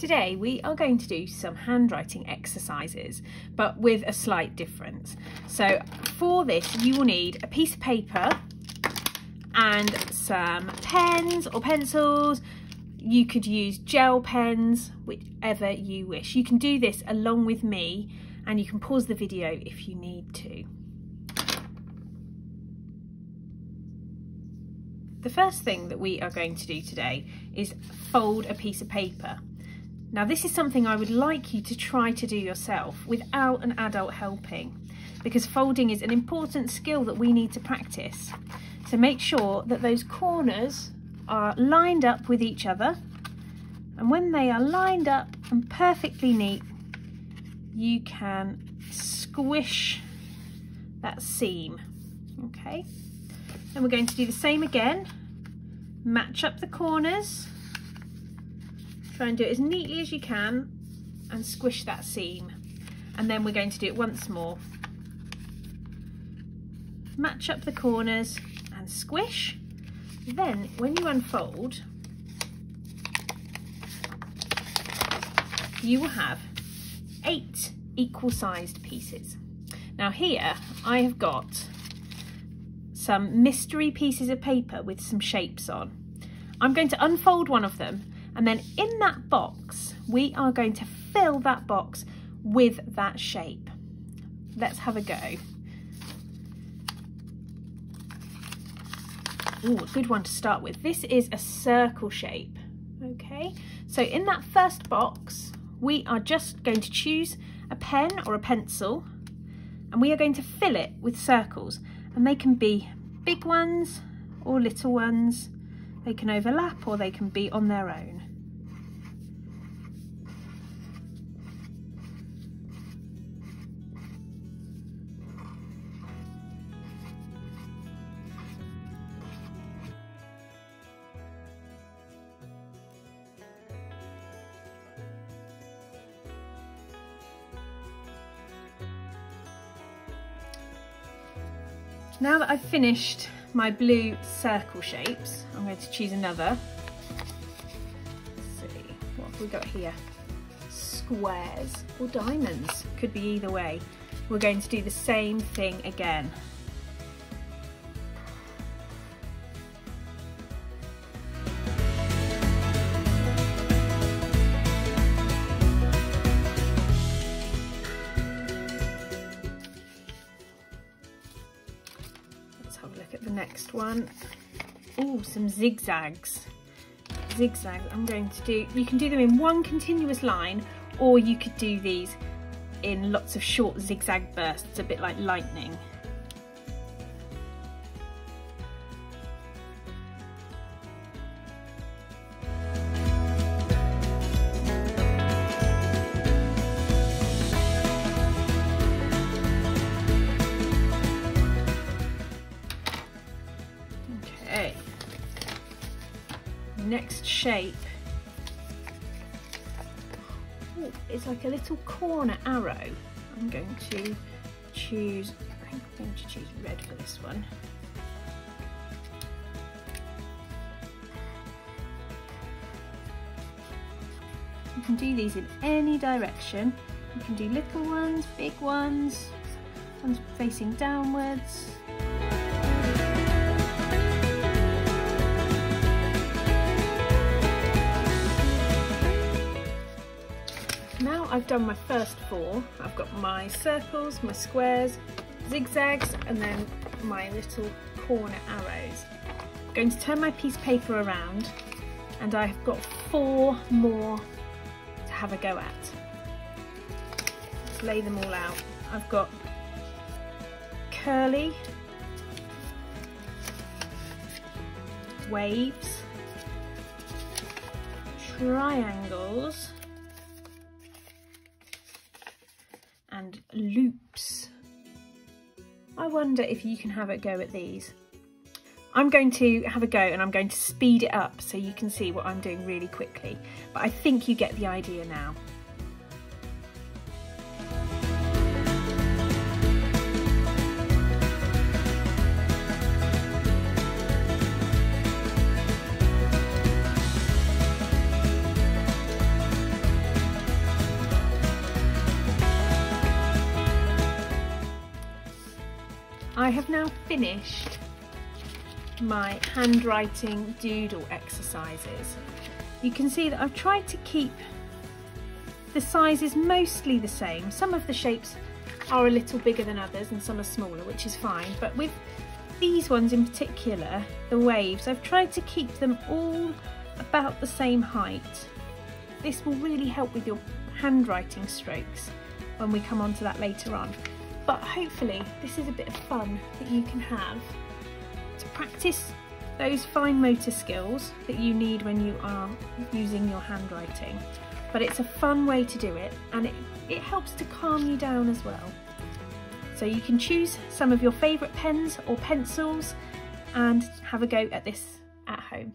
Today we are going to do some handwriting exercises, but with a slight difference. So for this you will need a piece of paper and some pens or pencils. You could use gel pens, whichever you wish. You can do this along with me and you can pause the video if you need to. The first thing that we are going to do today is fold a piece of paper. Now this is something I would like you to try to do yourself without an adult helping because folding is an important skill that we need to practice. So make sure that those corners are lined up with each other and when they are lined up and perfectly neat you can squish that seam okay and we're going to do the same again. Match up the corners. Try and do it as neatly as you can and squish that seam. And then we're going to do it once more. Match up the corners and squish. Then when you unfold, you will have eight equal sized pieces. Now here I have got some mystery pieces of paper with some shapes on. I'm going to unfold one of them and then in that box we are going to fill that box with that shape. Let's have a go. Oh, a good one to start with. This is a circle shape. Okay, so in that first box, we are just going to choose a pen or a pencil and we are going to fill it with circles and they can be big ones or little ones. They can overlap or they can be on their own. Now that I've finished my blue circle shapes, I'm going to choose another. Let's see, what have we got here? Squares or diamonds, could be either way. We're going to do the same thing again. Next one. Oh, some zigzags. Zigzags I'm going to do, you can do them in one continuous line or you could do these in lots of short zigzag bursts, a bit like lightning. Next shape Ooh, it's like a little corner arrow. I'm going to choose, I'm going to choose red for this one. You can do these in any direction. You can do little ones, big ones, ones facing downwards. I've done my first four. I've got my circles, my squares, zigzags, and then my little corner arrows. I'm going to turn my piece of paper around and I've got four more to have a go at. Let's lay them all out. I've got curly, waves, triangles, and loops. I wonder if you can have a go at these. I'm going to have a go and I'm going to speed it up so you can see what I'm doing really quickly. But I think you get the idea now. I have now finished my handwriting doodle exercises. You can see that I've tried to keep the sizes mostly the same. Some of the shapes are a little bigger than others and some are smaller, which is fine. But with these ones in particular, the waves, I've tried to keep them all about the same height. This will really help with your handwriting strokes when we come on to that later on. But hopefully this is a bit of fun that you can have to practice those fine motor skills that you need when you are using your handwriting. But it's a fun way to do it and it, it helps to calm you down as well. So you can choose some of your favourite pens or pencils and have a go at this at home.